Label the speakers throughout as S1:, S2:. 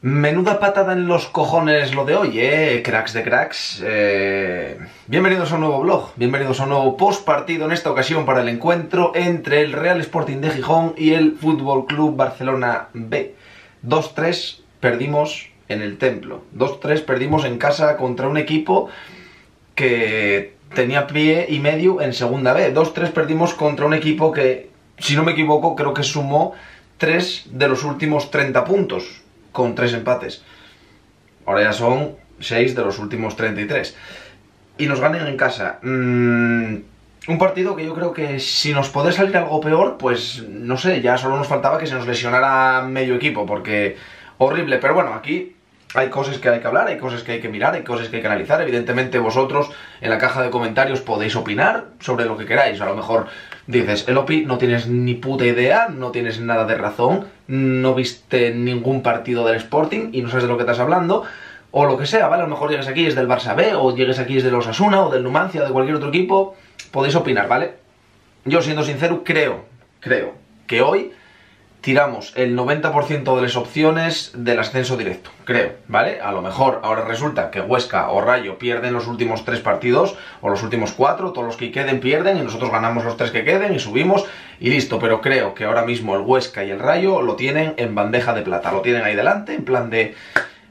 S1: Menuda patada en los cojones lo de hoy, eh, cracks de cracks. Eh, bienvenidos a un nuevo blog, bienvenidos a un nuevo post partido en esta ocasión para el encuentro entre el Real Sporting de Gijón y el Fútbol Club Barcelona B. 2-3 perdimos en el templo, 2-3 perdimos en casa contra un equipo que tenía pie y medio en segunda B. 2-3 perdimos contra un equipo que, si no me equivoco, creo que sumó 3 de los últimos 30 puntos con tres empates. Ahora ya son 6 de los últimos 33. Y nos ganen en casa. Mm, un partido que yo creo que si nos puede salir algo peor, pues no sé, ya solo nos faltaba que se nos lesionara medio equipo, porque horrible. Pero bueno, aquí hay cosas que hay que hablar, hay cosas que hay que mirar, hay cosas que hay que analizar. Evidentemente vosotros en la caja de comentarios podéis opinar sobre lo que queráis. A lo mejor dices, Elopi, no tienes ni puta idea, no tienes nada de razón, no viste ningún partido del Sporting y no sabes de lo que estás hablando. O lo que sea, ¿vale? A lo mejor llegues aquí es del Barça B, o llegues aquí es del Osasuna, o del Numancia, o de cualquier otro equipo. Podéis opinar, ¿vale? Yo, siendo sincero, creo, creo que hoy tiramos el 90% de las opciones del ascenso directo, creo, ¿vale? A lo mejor ahora resulta que Huesca o Rayo pierden los últimos tres partidos, o los últimos cuatro, todos los que queden pierden, y nosotros ganamos los tres que queden y subimos, y listo, pero creo que ahora mismo el Huesca y el Rayo lo tienen en bandeja de plata, lo tienen ahí delante, en plan de,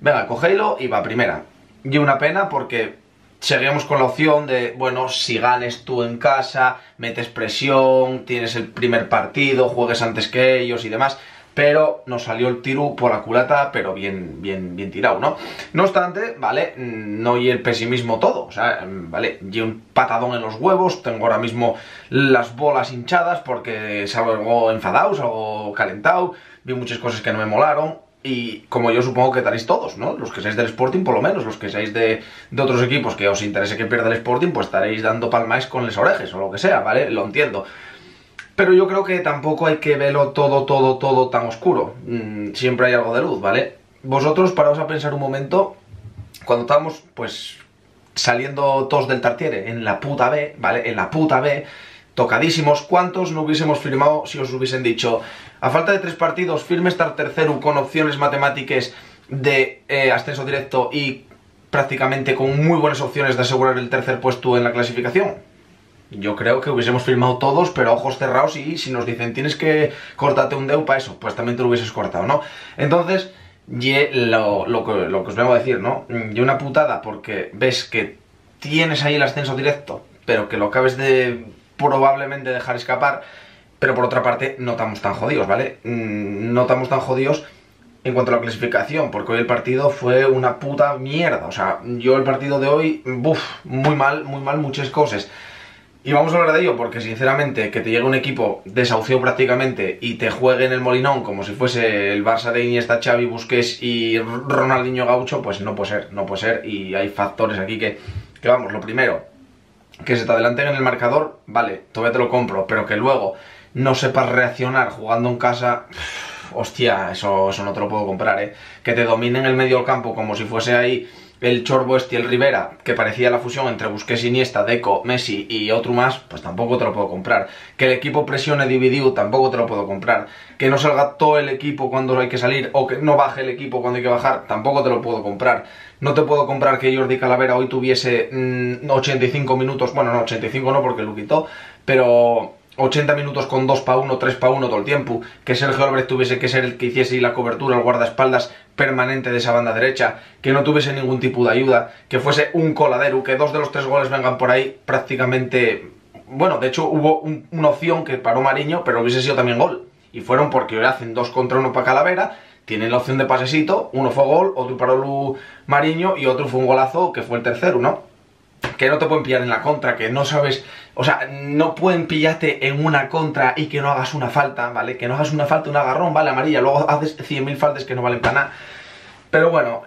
S1: venga, cogélo y va primera. Y una pena porque seguíamos con la opción de, bueno, si ganes tú en casa, metes presión, tienes el primer partido, juegues antes que ellos y demás, pero nos salió el tiro por la culata, pero bien, bien, bien tirado, ¿no? No obstante, ¿vale? No y el pesimismo todo, o sea, ¿vale? Y un patadón en los huevos, tengo ahora mismo las bolas hinchadas porque salgo enfadado, salgo calentado, vi muchas cosas que no me molaron, y como yo supongo que estaréis todos, ¿no? Los que seáis del Sporting, por lo menos, los que seáis de, otros equipos que os interese que pierda el Sporting, pues estaréis dando palmáis con las orejas o lo que sea, ¿vale? Lo entiendo. Pero yo creo que tampoco hay que verlo todo, todo, todo tan oscuro. Mm, siempre hay algo de luz, ¿vale? Vosotros paraos a pensar un momento, cuando estábamos, pues, saliendo todos del Tartiere, en la puta B, ¿vale? En la puta B, tocadísimos. ¿Cuántos no hubiésemos firmado si os hubiesen dicho, a falta de tres partidos, firme estar tercero con opciones matemáticas de eh, ascenso directo y prácticamente con muy buenas opciones de asegurar el tercer puesto en la clasificación? Yo creo que hubiésemos firmado todos, pero ojos cerrados y si nos dicen tienes que cortarte un deu para eso, pues también te lo hubieses cortado, ¿no? Entonces, lo, lo, que, lo que os vengo a decir, ¿no? Y una putada porque ves que tienes ahí el ascenso directo, pero que lo acabes de probablemente dejar escapar, pero por otra parte no estamos tan jodidos, ¿vale? Mm, no estamos tan jodidos en cuanto a la clasificación, porque hoy el partido fue una puta mierda, o sea, yo el partido de hoy, buf, muy mal, muy mal, muchas cosas. Y vamos a hablar de ello porque sinceramente que te llegue un equipo desahucio prácticamente y te juegue en el Molinón como si fuese el Barça de Iniesta, Xavi, Busquets y Ronaldinho Gaucho, pues no puede ser, no puede ser y hay factores aquí que, que vamos, lo primero, que se te adelanten en el marcador, vale, todavía te lo compro, pero que luego no sepas reaccionar jugando en casa, hostia, eso, no te lo puedo comprar, ¿eh? Que te dominen el medio del campo como si fuese ahí el Chorbo este y el Rivera, que parecía la fusión entre Busquets, Iniesta, Deco, Messi y otro más, pues tampoco te lo puedo comprar. Que el equipo presione dividido, tampoco te lo puedo comprar. Que no salga todo el equipo cuando hay que salir, o que no baje el equipo cuando hay que bajar, tampoco te lo puedo comprar. No te puedo comprar que Jordi Calavera hoy tuviese 85 mm, minutos, bueno, no, 85 no porque lo quitó, pero 80 minutos con 2 para 1, 3 para 1 todo el tiempo, que Sergio Álvarez tuviese que ser el que hiciese la cobertura, el guardaespaldas permanente de esa banda derecha, que no tuviese ningún tipo de ayuda, que fuese un coladero, que dos de los tres goles vengan por ahí prácticamente... Bueno, de hecho hubo una opción que paró Mariño, pero hubiese sido también gol. Y fueron porque hoy hacen dos contra uno para Calavera, tienen la opción de pasecito, uno fue gol, otro paró Mariño y otro fue un golazo que fue el tercero, ¿no? Que no te pueden pillar en la contra, que no sabes, o sea, no pueden pillarte en una contra y que no hagas una falta, ¿vale? Que no hagas una falta, un agarrón, ¿vale? Amarilla, luego haces 100.000 faltas que no valen para nada. Pero bueno,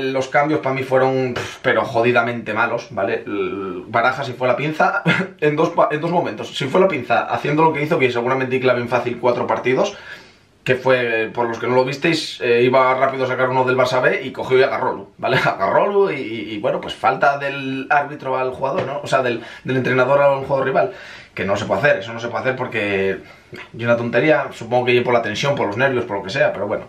S1: los cambios para mí fueron, pero jodidamente malos, ¿vale? Baraja si fue la pinza en dos, en dos momentos. Si fue la pinza haciendo lo que hizo, que seguramente clave en fácil cuatro partidos, que fue, por los que no lo visteis, eh, iba rápido a sacar uno del Barça B y cogió y agarrólo, ¿vale? Agarrólo y, y, bueno, pues falta del árbitro al jugador, ¿no? O sea, del, entrenador al jugador rival, que no se puede hacer, eso no se puede hacer porque es una tontería, supongo que por la tensión, por los nervios, por lo que sea, pero bueno.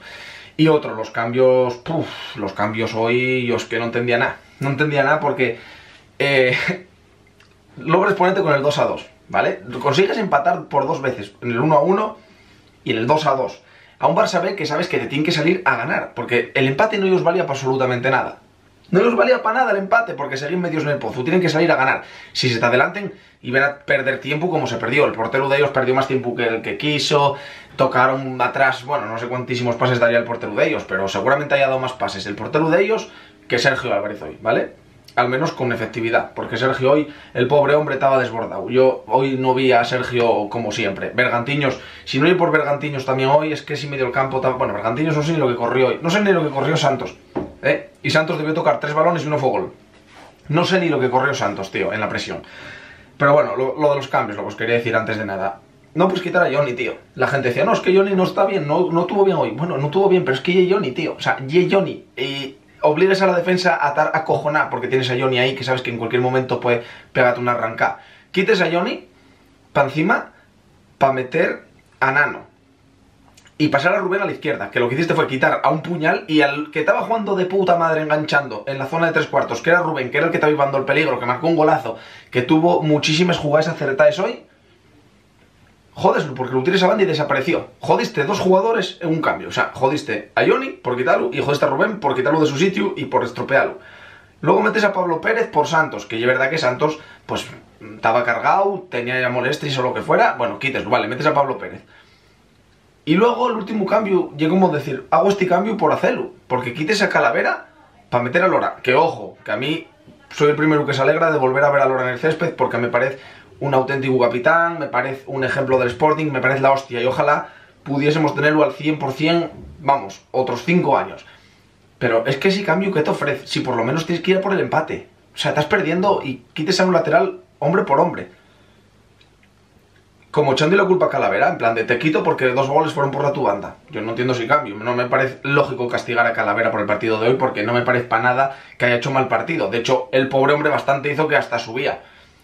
S1: Y otro, los cambios, puf, los cambios hoy, yo es que no entendía nada. No entendía nada porque eh, logres ponerte con el 2 a 2, ¿vale? Consigues empatar por dos veces, en el 1 a 1 y en el 2 a 2. A un Barça B que sabes que te tiene que salir a ganar, porque el empate no os valía para absolutamente nada. No os valía para nada el empate porque seguís medios en el pozo. Tienen que salir a ganar. Si se te adelanten ven a perder tiempo como se perdió. El portero de ellos perdió más tiempo que el que quiso. Tocaron atrás, bueno, no sé cuántísimos pases daría el portero de ellos, pero seguramente haya dado más pases el portero de ellos que Sergio Álvarez hoy, ¿vale? Al menos con efectividad, porque Sergio hoy, el pobre hombre, estaba desbordado. Yo hoy no vi a Sergio como siempre. Bergantiños, si no hay por Bergantiños también hoy, es que si medio el campo... Bueno, Bergantiños no sé ni lo que corrió hoy. No sé ni lo que corrió Santos. ¿eh? Y Santos debió tocar tres balones y uno fue gol. No sé ni lo que corrió Santos, tío, en la presión. Pero bueno, lo, de los cambios, lo que os quería decir antes de nada. No pues quitar a Johnny, tío. La gente decía, no, es que Johnny no está bien, no, no tuvo bien hoy. Bueno, no tuvo bien, pero es que Ye Johnny, tío. O sea, Ye Johnny. Y obligues a la defensa a estar acojonada porque tienes a Johnny ahí que sabes que en cualquier momento puede pegarte una arrancada. Quites a Johnny para encima para meter a Nano y pasar a Rubén a la izquierda, que lo que hiciste fue quitar a un puñal y al que estaba jugando de puta madre enganchando en la zona de tres cuartos, que era Rubén, que era el que estaba llevando el peligro, que marcó un golazo, que tuvo muchísimas jugadas acertadas hoy, jodeslo, porque lo tienes a banda y desapareció. Jodiste dos jugadores en un cambio, o sea, jodiste a Johnny por quitarlo y jodiste a Rubén por quitarlo de su sitio y por estropearlo. Luego metes a Pablo Pérez por Santos, que es verdad que Santos, pues, estaba cargado, tenía ya molestias o lo que fuera, bueno, quites, vale, metes a Pablo Pérez. Y luego el último cambio, llega como decir, hago este cambio por hacerlo, porque quites a Calavera para meter a Lora. Que ojo, que a mí soy el primero que se alegra de volver a ver a Lora en el césped, porque me parece un auténtico capitán, me parece un ejemplo del Sporting, me parece la hostia, y ojalá pudiésemos tenerlo al 100%, vamos, otros 5 años. Pero es que ese cambio que te ofrece, si por lo menos tienes que ir por el empate. O sea, estás perdiendo y quites a un lateral hombre por hombre como echando la culpa a Calavera, en plan de te quito porque dos goles fueron por la tu banda. Yo no entiendo si cambio, no me parece lógico castigar a Calavera por el partido de hoy porque no me parece para nada que haya hecho mal partido. De hecho, el pobre hombre bastante hizo que hasta subía.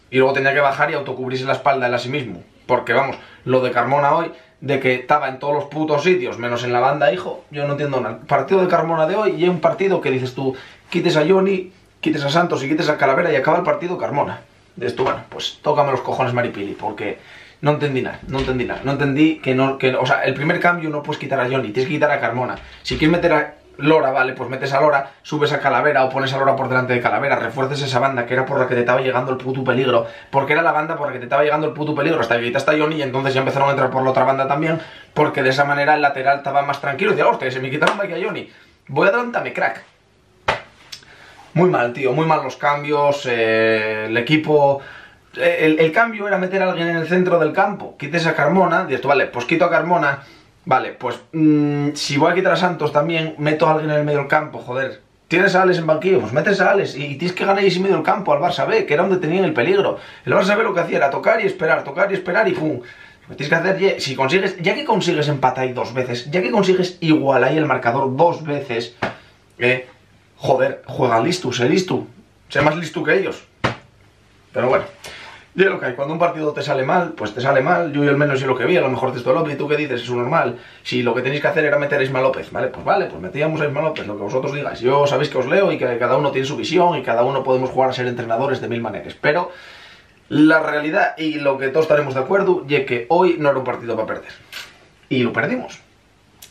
S1: Y luego tenía que bajar y autocubrirse la espalda él a sí mismo. Porque vamos, lo de Carmona hoy, de que estaba en todos los putos sitios, menos en la banda, hijo, yo no entiendo nada. Partido de Carmona de hoy y es un partido que dices tú, quites a Johnny, quites a Santos y quites a Calavera y acaba el partido Carmona. De esto, bueno, pues tócame los cojones Maripili, porque no entendí nada, no entendí nada. No entendí que no, que, o sea, el primer cambio no puedes quitar a Johnny, tienes que quitar a Carmona. Si quieres meter a Lora, vale, pues metes a Lora, subes a Calavera o pones a Lora por delante de Calavera, refuerces esa banda que era por la que te estaba llegando el puto peligro, porque era la banda por la que te estaba llegando el puto peligro, hasta que a Johnny y entonces ya empezaron a entrar por la otra banda también, porque de esa manera el lateral estaba más tranquilo y decía, hostia, se me quitaron a Johnny, voy a adelantarme, crack. Muy mal, tío, muy mal los cambios, eh, el equipo el, cambio era meter a alguien en el centro del campo. Quites a Carmona, dices tú, vale, pues quito a Carmona. Vale, pues mm, si voy a quitar a Santos también, meto a alguien en el medio del campo, joder. Tienes a Alex en banquillo, pues metes a Alex y, tienes que ganar ese medio del campo al Barça B, que era donde tenían el peligro. El Barça B lo que hacía era tocar y esperar, tocar y esperar y ¡pum! tienes que hacer, si consigues, ya que consigues empatar dos veces, ya que consigues igual ahí el marcador dos veces, eh, joder, juega listo, sé listo, sé más listo que ellos. Pero bueno. Yo lo que hay, cuando un partido te sale mal, pues te sale mal. Yo al menos yo lo que vi, a lo mejor te estoy y tú qué dices, es normal. Si lo que tenéis que hacer era meter a Isma López, vale, pues vale, pues metíamos a Isma López, lo que vosotros digáis. Yo sabéis que os leo y que cada uno tiene su visión y cada uno podemos jugar a ser entrenadores de mil maneras. Pero la realidad y lo que todos estaremos de acuerdo, es que hoy no era un partido para perder. Y lo perdimos.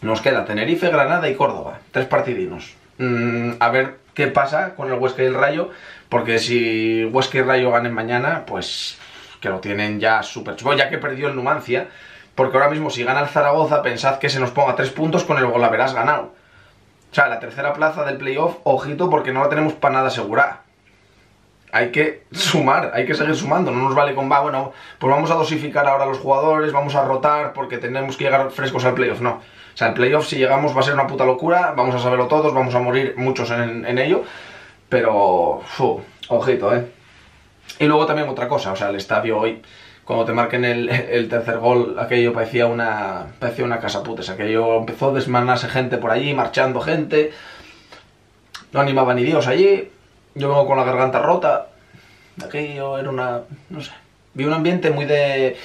S1: Nos queda Tenerife, Granada y Córdoba. Tres partidinos. Mm, a ver qué pasa con el Huesca y el Rayo porque si Huesca y Rayo ganen mañana, pues que lo tienen ya súper chulo, ya que perdió el Numancia, porque ahora mismo si gana el Zaragoza, pensad que se nos ponga tres puntos con el gol haberás ganado. O sea, la tercera plaza del playoff, ojito, porque no la tenemos para nada asegurada. Hay que sumar, hay que seguir sumando, no nos vale con, va, bueno, pues vamos a dosificar ahora los jugadores, vamos a rotar porque tenemos que llegar frescos al playoff, no. O sea, el playoff si llegamos va a ser una puta locura, vamos a saberlo todos, vamos a morir muchos en, ello, pero, ojito, ¿eh? Y luego también otra cosa, o sea, el estadio hoy, cuando te marquen el, tercer gol, aquello parecía una, parecía una casa putas, aquello empezó a desmanarse gente por allí, marchando gente, no animaba ni Dios allí, yo vengo con la garganta rota, aquello era una, no sé, vi un ambiente muy de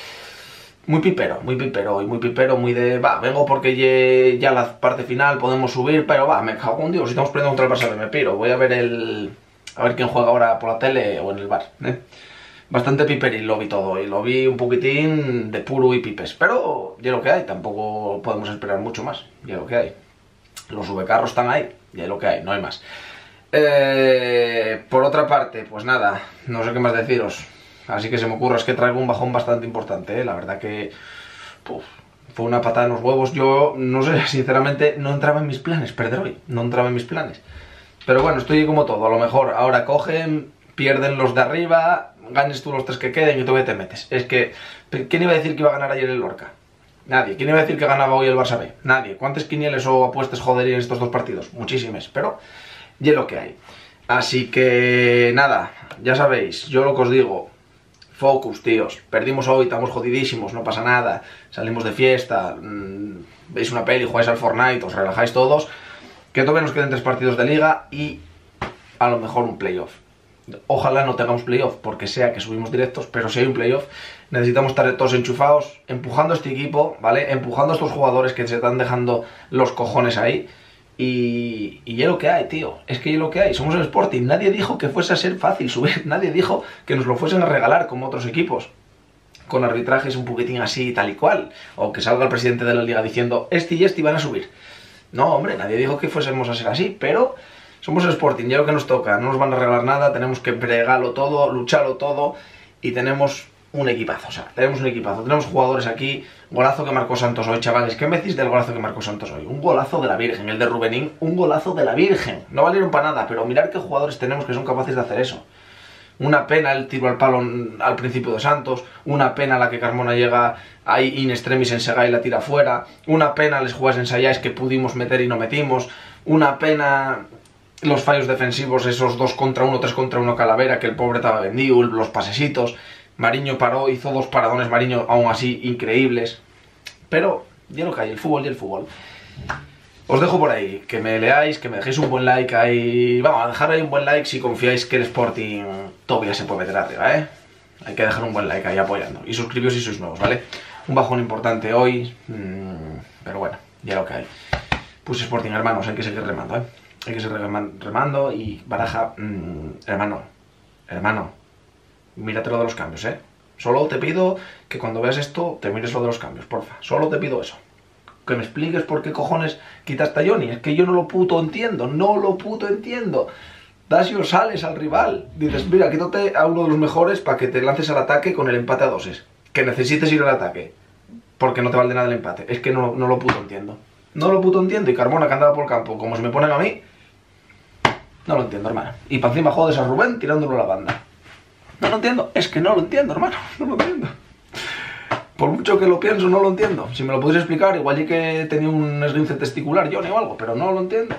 S1: muy pipero, muy pipero, y muy pipero, muy de, va, vengo porque ya la parte final podemos subir, pero va, me cago en Dios, si estamos perdiendo contra el Barça, me piro, voy a ver el, a ver quién juega ahora por la tele o en el bar, ¿eh? Bastante piperil lo vi todo, y lo vi un poquitín de puro y pipes, pero ya lo que hay, tampoco podemos esperar mucho más, ya lo que hay. Los carros están ahí, ya lo que hay, no hay más. Eh, por otra parte, pues nada, no sé qué más deciros. Así que se me ocurre, es que traigo un bajón bastante importante, ¿eh? la verdad que fue una patada en los huevos. Yo, no sé, sinceramente, no entraba en mis planes perder hoy, no entraba en mis planes. Pero bueno, estoy como todo, a lo mejor ahora cogen, pierden los de arriba, ganes tú los tres que queden y tú te metes. Es que, ¿quién iba a decir que iba a ganar ayer el Lorca? Nadie. ¿Quién iba a decir que ganaba hoy el Barça B? Nadie. ¿Cuántos quinieles o apuestas joder en estos dos partidos? Muchísimas, pero ya lo que hay. Así que nada, ya sabéis, yo lo que os digo, focus, tíos. Perdimos hoy, estamos jodidísimos, no pasa nada. Salimos de fiesta, mmm, veis una peli, jugáis al Fortnite, os relajáis todos. Que todavía nos queden tres partidos de liga y a lo mejor un playoff. Ojalá no tengamos playoff, porque sea que subimos directos, pero si hay un playoff, necesitamos estar todos enchufados, empujando a este equipo, ¿vale? Empujando a estos jugadores que se están dejando los cojones ahí. Y, y ya lo que hay, tío. Es que ya lo que hay. Somos el Sporting. Nadie dijo que fuese a ser fácil subir. Nadie dijo que nos lo fuesen a regalar como otros equipos. Con arbitrajes un poquitín así, tal y cual. O que salga el presidente de la liga diciendo, este y este van a subir. No, hombre, nadie dijo que fuésemos a ser así, pero somos el Sporting, ya lo que nos toca, no nos van a regalar nada, tenemos que pregarlo todo, lucharlo todo y tenemos un equipazo, o sea, tenemos un equipazo, tenemos jugadores aquí, golazo que marcó Santos hoy, chavales, ¿qué me decís del golazo que marcó Santos hoy? Un golazo de la Virgen, el de Rubenín, un golazo de la Virgen, no valieron para nada, pero mirar qué jugadores tenemos que son capaces de hacer eso. Una pena el tiro al palo al principio de Santos, una pena la que Carmona llega ahí in extremis en Sega y la tira fuera, una pena les jugadas ensayáis que pudimos meter y no metimos, una pena los fallos defensivos, esos dos contra uno, tres contra uno Calavera, que el pobre estaba vendido, los pasesitos. Mariño paró, hizo dos paradones Mariño aún así increíbles. Pero ya lo que hay, el fútbol y el fútbol. Os dejo por ahí, que me leáis, que me dejéis un buen like ahí. Vamos, a dejar ahí un buen like si confiáis que el Sporting todavía se puede meter arriba, ¿eh? Hay que dejar un buen like ahí apoyando. Y suscribiros si sois nuevos, ¿vale? Un bajón importante hoy, mm, pero bueno, ya lo que hay. Pues Sporting, hermanos, hay que seguir remando, ¿eh? hay que seguir remando y baraja, mm, hermano, hermano, mírate lo de los cambios, ¿eh? Solo te pido que cuando veas esto te mires lo de los cambios, porfa. Solo te pido eso. Que me expliques por qué cojones quitaste a Johnny. Es que yo no lo puto entiendo, no lo puto entiendo. Das y sales al rival. Dices, mira, quítate a uno de los mejores para que te lances al ataque con el empate a doses. Que necesites ir al ataque. Porque no te vale nada el empate. Es que no, lo puto entiendo. No lo puto entiendo. Y Carmona que andaba por campo, como se me ponen a mí, no lo entiendo, hermano. Y para encima jodes a Rubén tirándolo a la banda. No lo entiendo. Es que no lo entiendo, hermano. No lo entiendo. Por mucho que lo pienso, no lo entiendo. Si me lo pudiese explicar, igual y que tenía un esguince testicular, Johnny o algo, pero no lo entiendo.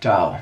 S1: Chao.